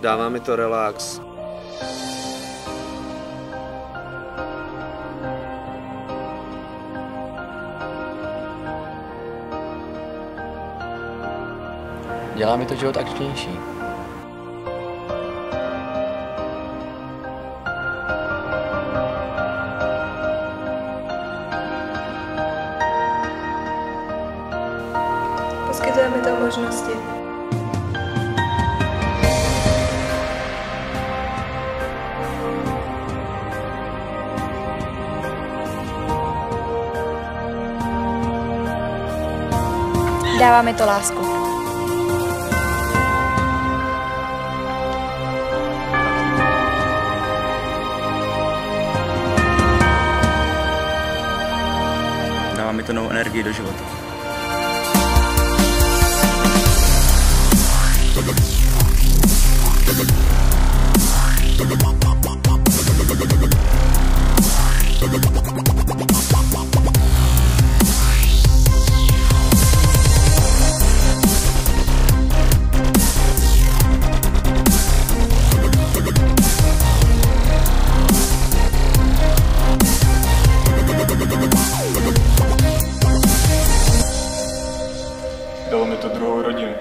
dává mi to relax. Dělá mi to život akčnější. Poskytuje mi to možnosti. Dává mi to lásku. Dává mi to novou energii do života. та другої родини.